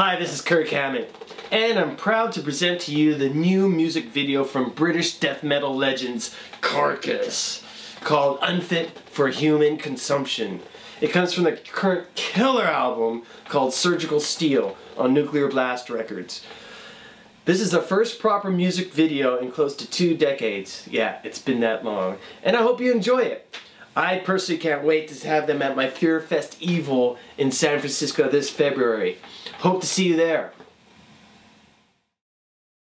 Hi, this is Kirk Hammett, and I'm proud to present to you the new music video from British death metal legends Carcass, called Unfit for Human Consumption. It comes from the current killer album called Surgical Steel on Nuclear Blast Records. This is the first proper music video in close to two decades. Yeah, it's been that long. And I hope you enjoy it. I personally can't wait to have them at my Fear Fest Evil in San Francisco this February. Hope to see you there.